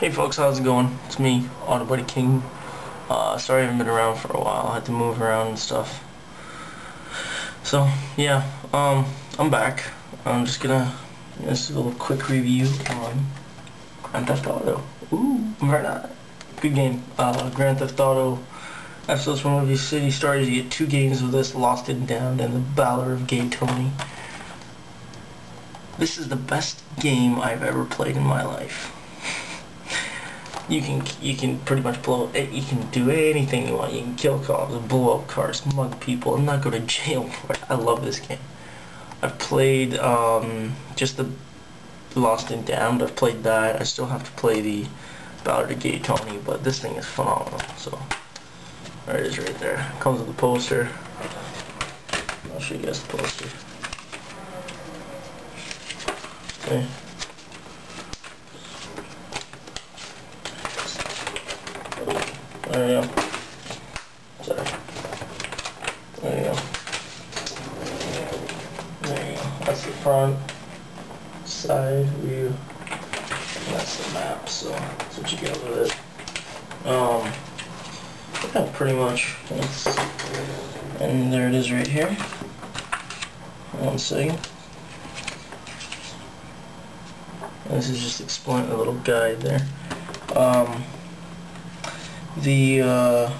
Hey folks, how's it going? It's me, Auto Buddy King. Uh, sorry I haven't been around for a while. I had to move around and stuff. So, yeah, um, I'm back. I'm just gonna, is a little quick review on Grand Theft Auto. Ooh, very nice. Good game. Uh, Grand Theft Auto Episodes from Movie City Stars. You get two games of this, Lost and Damned and The Ballad of Gay Tony. This is the best game I've ever played in my life. You can you can pretty much blow. You can do anything you want. You can kill cops, blow up cars, mug people, and not go to jail for it. I love this game. I've played um, just the Lost and Damned. I've played that. I still have to play the Ballad of Gay Tony, but this thing is phenomenal. So there it is right there. Comes with the poster. I'll show you guys the poster. Okay. There you go. Sorry. There you go. There you go. That's the front, side view. That's the map, so that's what you get with it. Um, yeah, pretty much. That's, and there it is right here. One second. This is just explaining a little guide there. Um, the uh,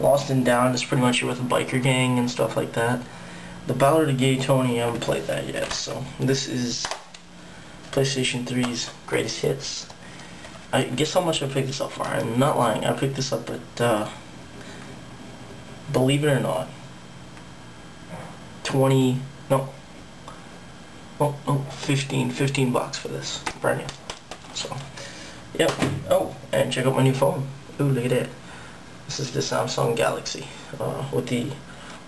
Lost and Damned is pretty much with a biker gang and stuff like that. The Ballad of Gay Tony, I haven't played that yet, so this is PlayStation 3's greatest hits. I guess how much I picked this up for. I'm not lying. I picked this up at, uh, believe it or not, 20, no, oh, oh, 15, 15 bucks for this, brand new. So, yep. Oh, and check out my new phone. Ooh, look at that. This is the Samsung Galaxy uh, with the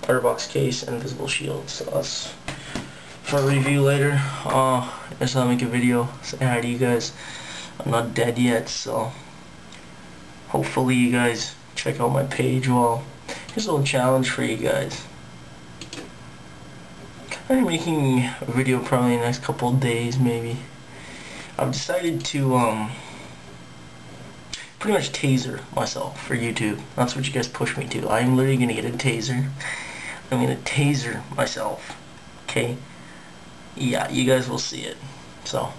OtterBox case and visible shield. So that's for a review later. Uh, I just want to make a video, say hi to you guys. I'm not dead yet, so hopefully you guys check out my page. Well, here's a little challenge for you guys. I'm making a video probably in the next couple days, maybe. I've decided to um, pretty much taser myself for YouTube. That's what you guys push me to. I'm literally gonna get a taser. I'm gonna taser myself. Okay? Yeah, you guys will see it. So,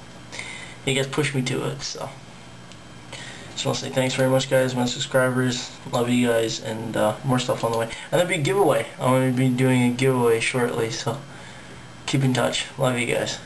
you guys push me to it, so. Just want to say thanks very much, guys, my subscribers. Love you guys, and uh, more stuff on the way. And there'll be a giveaway. I'm going to be doing a giveaway shortly, so keep in touch. Love you guys.